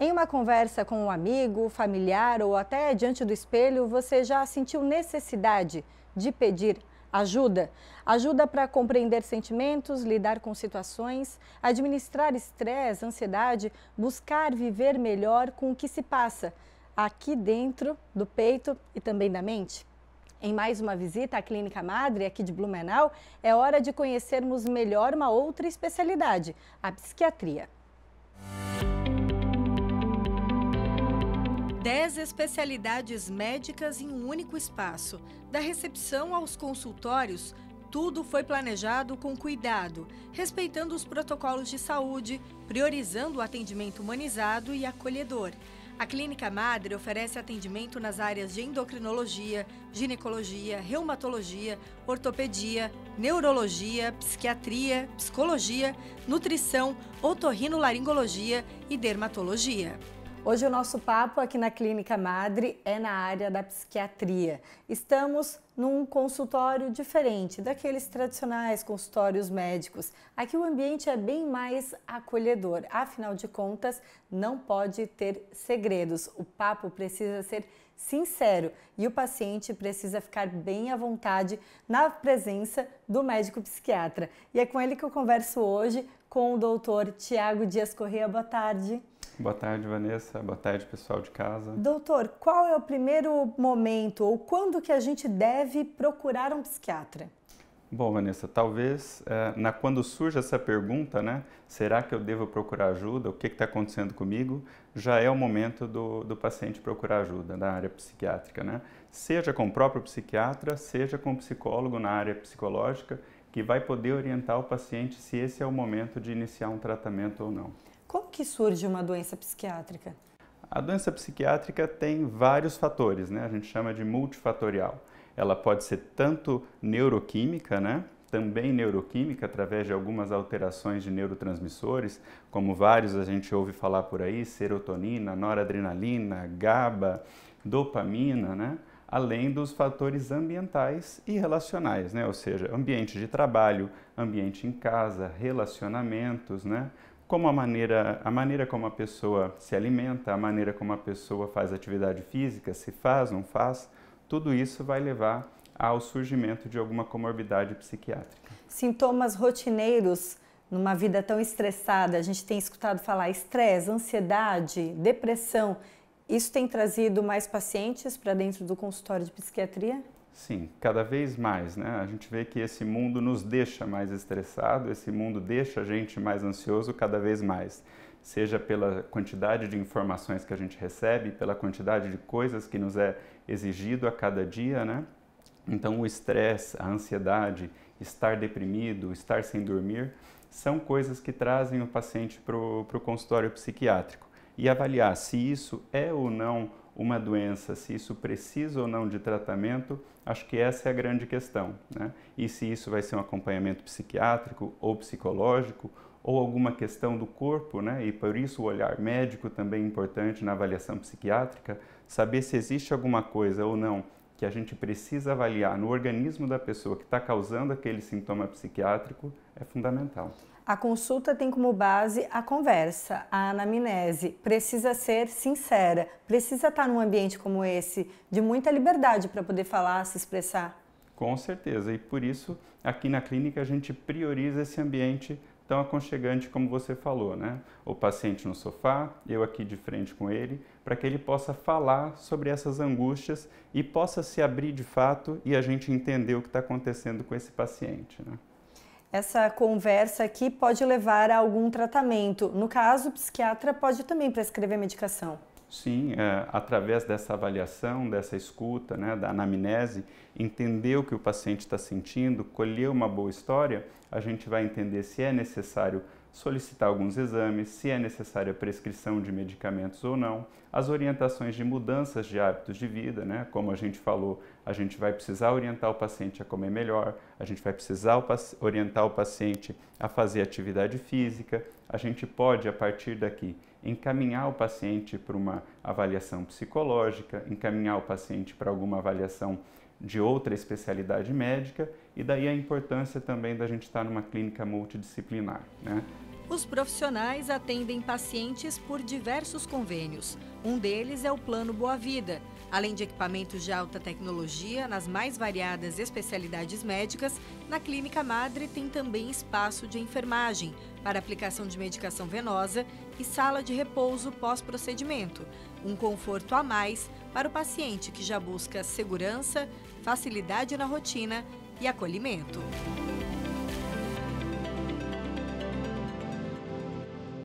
Em uma conversa com um amigo, familiar ou até diante do espelho, você já sentiu necessidade de pedir ajuda? Ajuda para compreender sentimentos, lidar com situações, administrar estresse, ansiedade, buscar viver melhor com o que se passa aqui dentro do peito e também da mente? Em mais uma visita à Clínica Madre, aqui de Blumenau, é hora de conhecermos melhor uma outra especialidade, a psiquiatria. 10 especialidades médicas em um único espaço. Da recepção aos consultórios, tudo foi planejado com cuidado, respeitando os protocolos de saúde, priorizando o atendimento humanizado e acolhedor. A Clínica Madre oferece atendimento nas áreas de endocrinologia, ginecologia, reumatologia, ortopedia, neurologia, psiquiatria, psicologia, nutrição, otorrinolaringologia e dermatologia. Hoje o nosso papo aqui na Clínica Madre é na área da psiquiatria. Estamos num consultório diferente daqueles tradicionais consultórios médicos. Aqui o ambiente é bem mais acolhedor. Afinal de contas, não pode ter segredos. O papo precisa ser sincero e o paciente precisa ficar bem à vontade na presença do médico psiquiatra. E é com ele que eu converso hoje com o doutor Tiago Dias Correia. Boa tarde. Boa tarde, Vanessa. Boa tarde, pessoal de casa. Doutor, qual é o primeiro momento ou quando que a gente deve procurar um psiquiatra? Bom, Vanessa, talvez é, na, quando surge essa pergunta, né? Será que eu devo procurar ajuda? O que está acontecendo comigo? Já é o momento do, do paciente procurar ajuda na área psiquiátrica, né? Seja com o próprio psiquiatra, seja com o psicólogo na área psicológica, que vai poder orientar o paciente se esse é o momento de iniciar um tratamento ou não. Como que surge uma doença psiquiátrica? A doença psiquiátrica tem vários fatores, né? A gente chama de multifatorial. Ela pode ser tanto neuroquímica, né? Também neuroquímica através de algumas alterações de neurotransmissores, como vários a gente ouve falar por aí, serotonina, noradrenalina, GABA, dopamina, né? além dos fatores ambientais e relacionais, né? ou seja, ambiente de trabalho, ambiente em casa, relacionamentos, né? Como a maneira, a maneira como a pessoa se alimenta, a maneira como a pessoa faz atividade física, se faz, não faz, tudo isso vai levar ao surgimento de alguma comorbidade psiquiátrica. Sintomas rotineiros numa vida tão estressada, a gente tem escutado falar estresse, ansiedade, depressão. Isso tem trazido mais pacientes para dentro do consultório de psiquiatria? Sim, cada vez mais, né? A gente vê que esse mundo nos deixa mais estressado, esse mundo deixa a gente mais ansioso cada vez mais, seja pela quantidade de informações que a gente recebe, pela quantidade de coisas que nos é exigido a cada dia, né? Então, o estresse, a ansiedade, estar deprimido, estar sem dormir, são coisas que trazem o paciente para o consultório psiquiátrico e avaliar se isso é ou não uma doença, se isso precisa ou não de tratamento, acho que essa é a grande questão. Né? E se isso vai ser um acompanhamento psiquiátrico ou psicológico ou alguma questão do corpo, né? e por isso o olhar médico também é importante na avaliação psiquiátrica, saber se existe alguma coisa ou não que a gente precisa avaliar no organismo da pessoa que está causando aquele sintoma psiquiátrico é fundamental. A consulta tem como base a conversa, a anamnese. Precisa ser sincera, precisa estar num ambiente como esse, de muita liberdade para poder falar, se expressar. Com certeza, e por isso aqui na clínica a gente prioriza esse ambiente tão aconchegante como você falou, né? O paciente no sofá, eu aqui de frente com ele, para que ele possa falar sobre essas angústias e possa se abrir de fato e a gente entender o que está acontecendo com esse paciente, né? essa conversa aqui pode levar a algum tratamento. No caso, o psiquiatra pode também prescrever medicação. Sim, é, através dessa avaliação, dessa escuta, né, da anamnese, entender o que o paciente está sentindo, colher uma boa história, a gente vai entender se é necessário solicitar alguns exames, se é necessária a prescrição de medicamentos ou não, as orientações de mudanças de hábitos de vida, né? Como a gente falou, a gente vai precisar orientar o paciente a comer melhor, a gente vai precisar orientar o paciente a fazer atividade física, a gente pode, a partir daqui, encaminhar o paciente para uma avaliação psicológica, encaminhar o paciente para alguma avaliação de outra especialidade médica e daí a importância também da gente estar numa clínica multidisciplinar, né? Os profissionais atendem pacientes por diversos convênios. Um deles é o Plano Boa Vida. Além de equipamentos de alta tecnologia nas mais variadas especialidades médicas, na Clínica Madre tem também espaço de enfermagem para aplicação de medicação venosa e sala de repouso pós-procedimento. Um conforto a mais para o paciente que já busca segurança, facilidade na rotina e acolhimento.